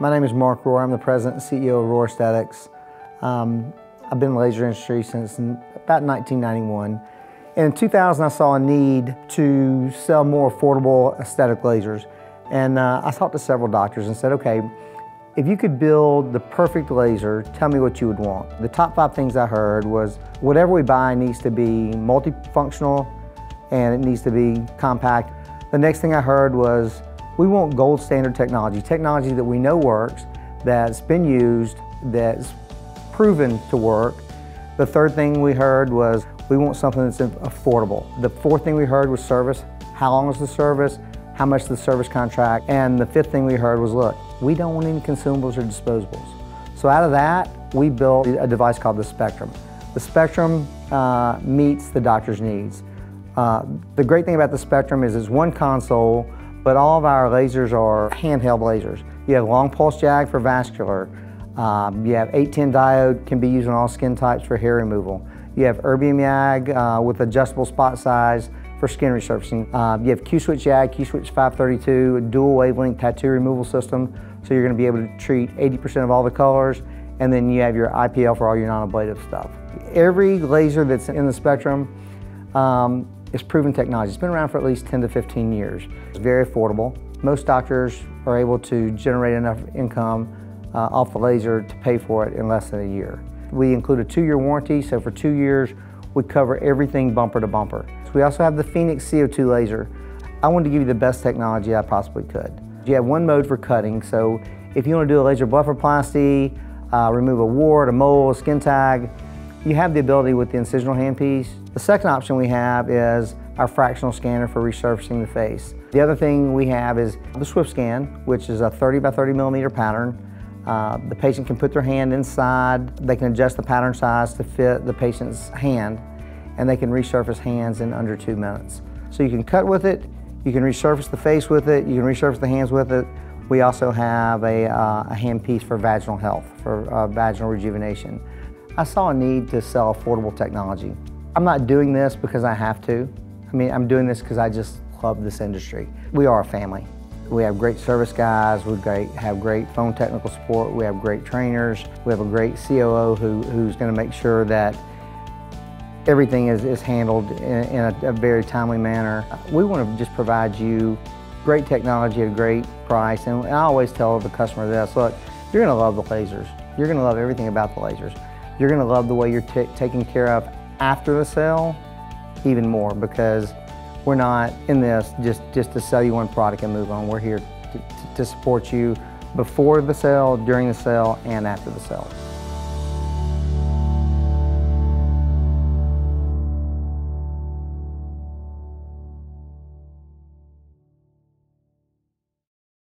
My name is Mark Rohrer. I'm the president and CEO of Rohrer Aesthetics. Um, I've been in the laser industry since about 1991. And in 2000, I saw a need to sell more affordable aesthetic lasers. And uh, I talked to several doctors and said, okay, if you could build the perfect laser, tell me what you would want. The top five things I heard was whatever we buy needs to be multifunctional and it needs to be compact. The next thing I heard was we want gold standard technology, technology that we know works, that's been used, that's proven to work. The third thing we heard was we want something that's affordable. The fourth thing we heard was service. How long is the service? How much is the service contract? And the fifth thing we heard was, look, we don't want any consumables or disposables. So out of that, we built a device called the Spectrum. The Spectrum uh, meets the doctor's needs. Uh, the great thing about the Spectrum is it's one console, but all of our lasers are handheld lasers. You have long pulse YAG for vascular. Um, you have 810 diode, can be used on all skin types for hair removal. You have erbium YAG uh, with adjustable spot size for skin resurfacing. Uh, you have Q-Switch YAG, Q-Switch 532, a dual wavelength tattoo removal system, so you're going to be able to treat 80% of all the colors, and then you have your IPL for all your non-ablative stuff. Every laser that's in the spectrum um, is proven technology. It's been around for at least 10 to 15 years. It's very affordable. Most doctors are able to generate enough income uh, off the laser to pay for it in less than a year. We include a two-year warranty, so for two years, we cover everything bumper to bumper. We also have the Phoenix CO2 laser. I wanted to give you the best technology I possibly could. You have one mode for cutting, so if you want to do a laser blepharoplasty, uh, remove a wart, a mole, a skin tag, you have the ability with the incisional handpiece. The second option we have is our fractional scanner for resurfacing the face. The other thing we have is the Swift Scan, which is a 30 by 30 millimeter pattern. Uh, the patient can put their hand inside, they can adjust the pattern size to fit the patient's hand, and they can resurface hands in under two minutes. So you can cut with it, you can resurface the face with it, you can resurface the hands with it. We also have a, uh, a handpiece for vaginal health, for uh, vaginal rejuvenation. I saw a need to sell affordable technology. I'm not doing this because I have to. I mean, I'm doing this because I just love this industry. We are a family. We have great service guys, we have great phone technical support, we have great trainers, we have a great COO who, who's going to make sure that everything is, is handled in, in a, a, very timely manner. We want to just provide you great technology at a great price, and I always tell the customer this, look, you're going to love the lasers. You're going to love everything about the lasers. You're gonna love the way you're taken care of after the sale even more because we're not in this just, just to sell you one product and move on. We're here to, to support you before the sale, during the sale, and after the sale.